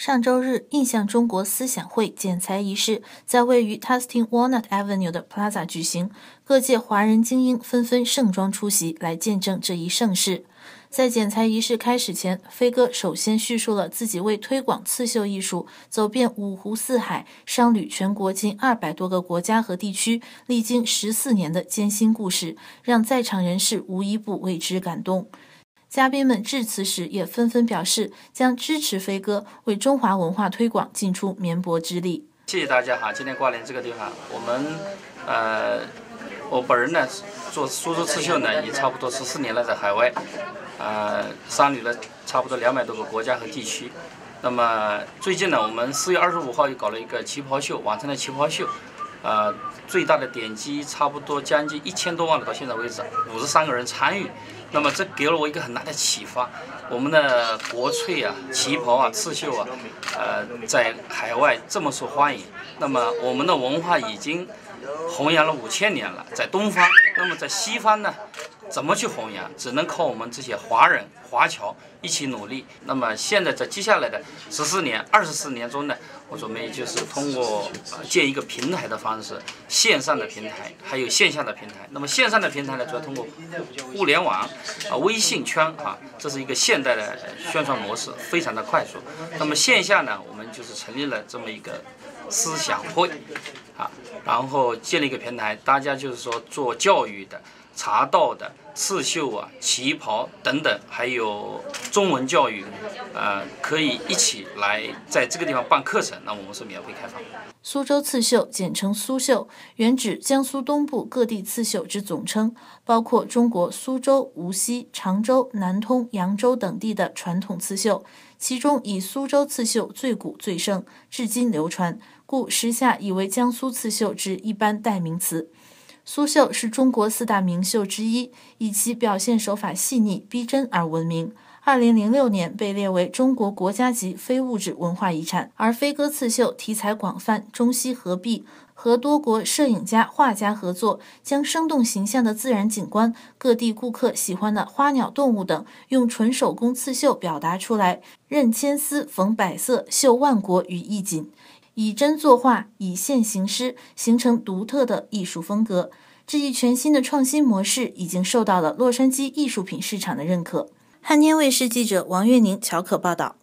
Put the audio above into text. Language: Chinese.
上周日，印象中国思想会剪裁仪式在位于 Tustin Walnut Avenue 的 Plaza 举行，各界华人精英纷纷盛装出席，来见证这一盛事。在剪裁仪式开始前，飞哥首先叙述了自己为推广刺绣艺术，走遍五湖四海，商旅全国近二百多个国家和地区，历经十四年的艰辛故事，让在场人士无一不为之感动。嘉宾们致辞时也纷纷表示，将支持飞哥为中华文化推广尽出绵薄之力。谢谢大家哈！今天挂联这个地方，我们呃，我本人呢做苏州刺绣呢，也差不多十四年了，在海外，呃，商旅了差不多两百多个国家和地区。那么最近呢，我们四月二十五号又搞了一个旗袍秀，网上的旗袍秀，呃，最大的点击差不多将近一千多万的，到现在为止，五十三个人参与。那么这给了我一个很大的启发，我们的国粹啊、旗袍啊、刺绣啊，呃，在海外这么受欢迎。那么我们的文化已经弘扬了五千年了，在东方。那么在西方呢？怎么去弘扬？只能靠我们这些华人华侨一起努力。那么现在在接下来的十四年、二十四年中呢，我准备就是通过建一个平台的方式，线上的平台，还有线下的平台。那么线上的平台呢，主要通过互联网啊、微信圈啊，这是一个现代的宣传模式，非常的快速。那么线下呢，我们就是成立了这么一个思想会啊，然后建立一个平台，大家就是说做教育的。茶道的刺绣啊、旗袍等等，还有中文教育，呃，可以一起来在这个地方办课程。那我们是免费开放。苏州刺绣简称苏绣，原指江苏东部各地刺绣之总称，包括中国苏州、无锡、常州、南通、扬州等地的传统刺绣，其中以苏州刺绣最古最盛，至今流传，故时下以为江苏刺绣之一般代名词。苏绣是中国四大名绣之一，以其表现手法细腻逼真而闻名。二零零六年被列为中国国家级非物质文化遗产。而飞鸽刺绣题材广泛，中西合璧，和多国摄影家、画家合作，将生动形象的自然景观、各地顾客喜欢的花鸟动物等，用纯手工刺绣表达出来，任千丝，缝百色，绣万国于一锦。以真作画，以线行诗，形成独特的艺术风格。这一全新的创新模式已经受到了洛杉矶艺术品市场的认可。汉天卫视记者王月宁、乔可报道。